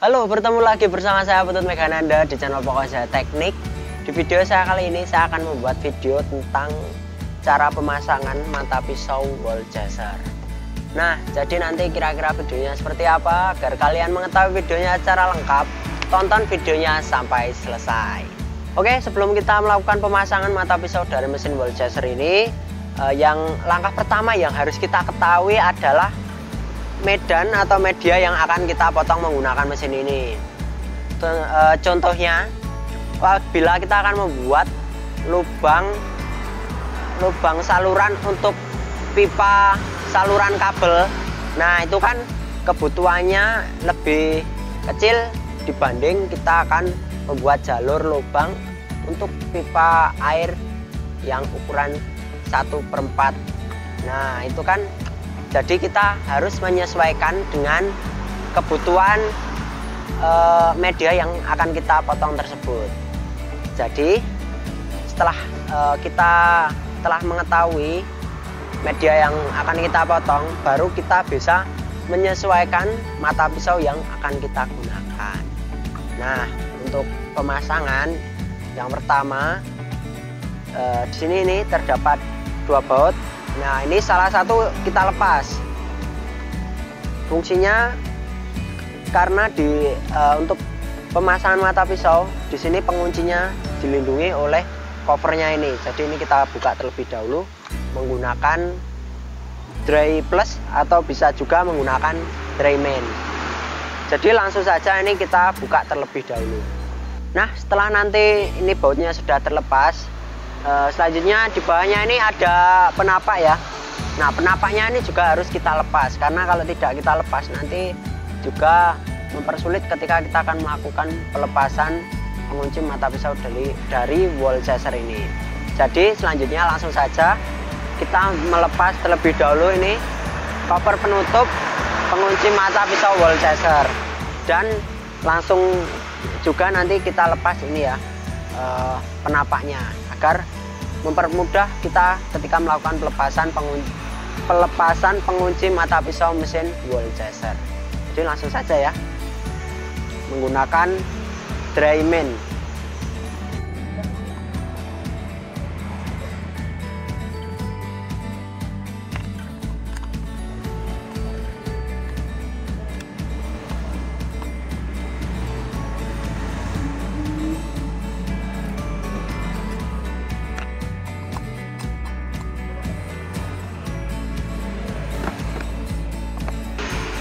Halo, bertemu lagi bersama saya Putut Megananda di channel Pokok Saya Teknik. Di video saya kali ini saya akan membuat video tentang cara pemasangan mata pisau wall jazer. Nah, jadi nanti kira-kira videonya seperti apa? Agar kalian mengetahui videonya secara lengkap, tonton videonya sampai selesai. Oke, sebelum kita melakukan pemasangan mata pisau dari mesin wall jazer ini, eh, yang langkah pertama yang harus kita ketahui adalah medan atau media yang akan kita potong menggunakan mesin ini. Eh, contohnya, bila kita akan membuat lubang lubang saluran untuk pipa saluran kabel, nah itu kan kebutuhannya lebih kecil dibanding kita akan membuat jalur lubang untuk pipa air yang ukuran 1 per 4 nah itu kan jadi kita harus menyesuaikan dengan kebutuhan e, media yang akan kita potong tersebut. Jadi setelah e, kita telah mengetahui media yang akan kita potong, baru kita bisa menyesuaikan mata pisau yang akan kita gunakan. Nah, untuk pemasangan yang pertama e, di sini ini terdapat dua baut Nah, ini salah satu kita lepas. Fungsinya karena di uh, untuk pemasangan mata pisau di sini penguncinya dilindungi oleh covernya ini. Jadi ini kita buka terlebih dahulu menggunakan dry plus atau bisa juga menggunakan dry main. Jadi langsung saja ini kita buka terlebih dahulu. Nah, setelah nanti ini bautnya sudah terlepas, uh, selanjutnya di bawahnya ini ada penapak ya. Nah penapaknya ini juga harus kita lepas karena kalau tidak kita lepas nanti juga mempersulit ketika kita akan melakukan pelepasan pengunci mata pisau dari, dari wall chaser ini. Jadi selanjutnya langsung saja kita melepas terlebih dahulu ini cover penutup pengunci mata pisau wall chaser. Dan langsung juga nanti kita lepas ini ya uh, penapaknya agar mempermudah kita ketika melakukan pelepasan pengunci, pelepasan pengunci mata pisau mesin wall chaser. Jadi langsung saja ya menggunakan dry main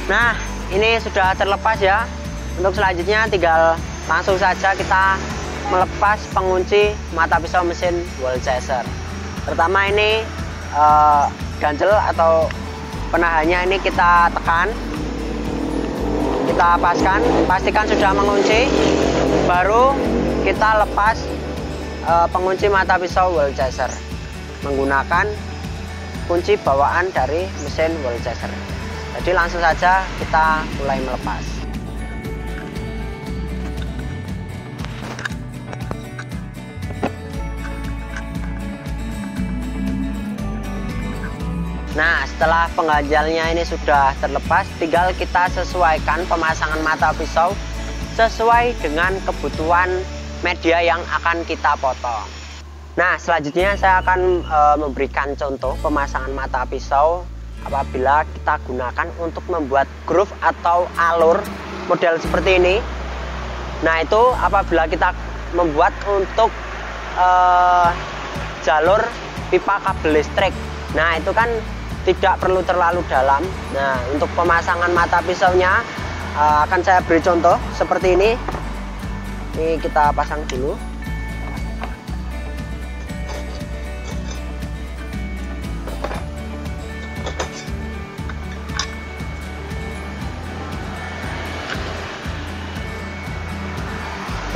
Nah, ini sudah terlepas ya. Untuk selanjutnya tinggal langsung saja kita melepas pengunci mata pisau mesin wall chaser. Pertama ini eh, ganjel atau penahannya ini kita tekan. Kita paskan, pastikan sudah mengunci. Baru kita lepas eh, pengunci mata pisau wall chaser menggunakan kunci bawaan dari mesin wall chaser jadi langsung saja kita mulai melepas. Nah setelah pengganjalnya ini sudah terlepas tinggal kita sesuaikan pemasangan mata pisau sesuai dengan kebutuhan media yang akan kita potong. Nah selanjutnya saya akan e, memberikan contoh pemasangan mata pisau apabila kita gunakan untuk membuat groove atau alur model seperti ini. Nah itu apabila kita membuat untuk uh, jalur pipa kabel listrik. Nah itu kan tidak perlu terlalu dalam. Nah untuk pemasangan mata pisaunya uh, akan saya beri contoh seperti ini. Ini kita pasang dulu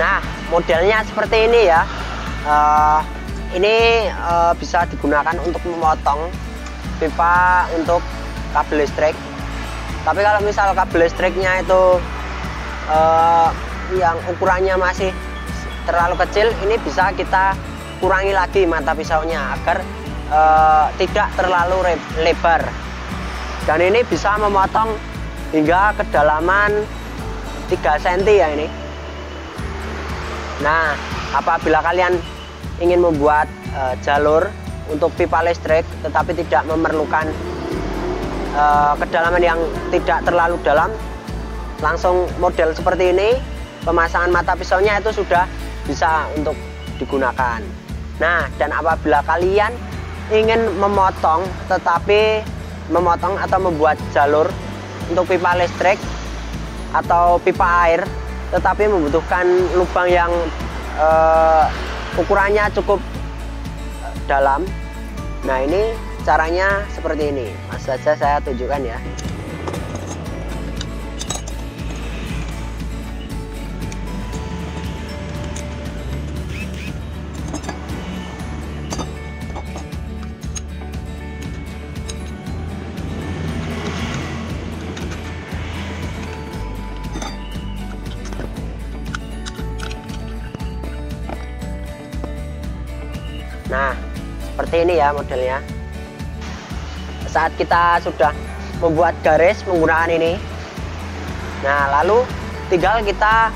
Nah, modelnya seperti ini ya. Uh, ini uh, bisa digunakan untuk memotong pipa untuk kabel listrik. Tapi kalau misal kabel listriknya itu uh, yang ukurannya masih terlalu kecil, ini bisa kita kurangi lagi mata pisaunya agar uh, tidak terlalu lebar. Dan ini bisa memotong hingga kedalaman 3 3 cm ya ini nah apabila kalian ingin membuat uh, jalur untuk pipa listrik tetapi tidak memerlukan uh, kedalaman yang tidak terlalu dalam langsung model seperti ini pemasangan mata pisaunya itu sudah bisa untuk digunakan. Nah dan apabila kalian ingin memotong tetapi memotong atau membuat jalur untuk pipa listrik atau pipa air tetapi membutuhkan lubang yang uh, ukurannya cukup dalam. Nah ini caranya seperti ini. Mas saja saya tunjukkan ya seperti ini ya modelnya. Saat kita sudah membuat garis menggunakan ini. Nah, lalu tinggal kita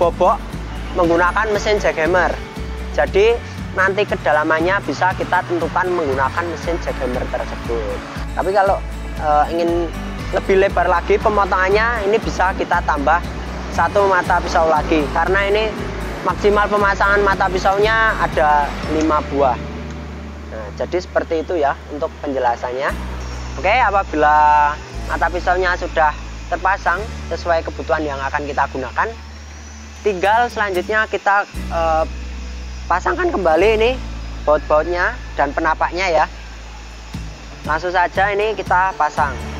bobok menggunakan mesin jackhammer. Jadi nanti kedalamannya bisa kita tentukan menggunakan mesin jackhammer tersebut. Tapi kalau e, ingin lebih lebar lagi pemotongannya ini bisa kita tambah satu mata pisau lagi karena ini maksimal pemasangan mata pisaunya ada 5 buah nah, jadi seperti itu ya untuk penjelasannya. Oke apabila mata pisaunya sudah terpasang sesuai kebutuhan yang akan kita gunakan tinggal selanjutnya kita eh, pasangkan kembali ini baut-bautnya dan penapaknya ya. Langsung saja ini kita pasang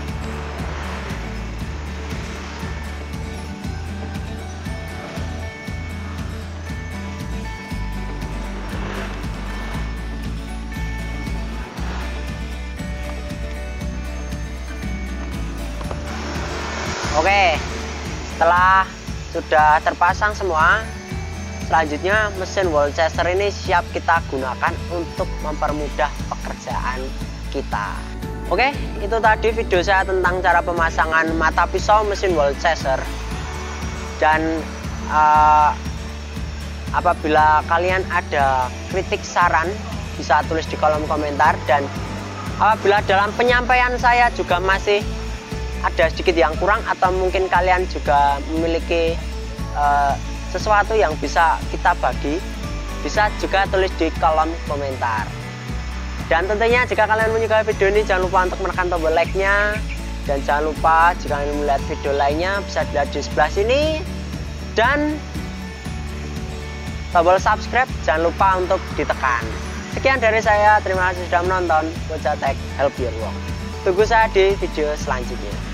Oke, setelah sudah terpasang semua, selanjutnya mesin wall chaser ini siap kita gunakan untuk mempermudah pekerjaan kita. Oke, itu tadi video saya tentang cara pemasangan mata pisau mesin wall chaser. Dan uh, apabila kalian ada kritik saran, bisa tulis di kolom komentar dan apabila dalam penyampaian saya juga masih ada sedikit yang kurang atau mungkin kalian juga memiliki uh, sesuatu yang bisa kita bagi bisa juga tulis di kolom komentar. Dan tentunya jika kalian menyukai video ini jangan lupa untuk menekan tombol like nya dan jangan lupa jika kalian melihat video lainnya bisa dilihat di sebelah sini. Dan tombol subscribe jangan lupa untuk ditekan. Sekian dari saya terima kasih sudah menonton. Bocah Tech Help Your Work tunggu saya di video selanjutnya.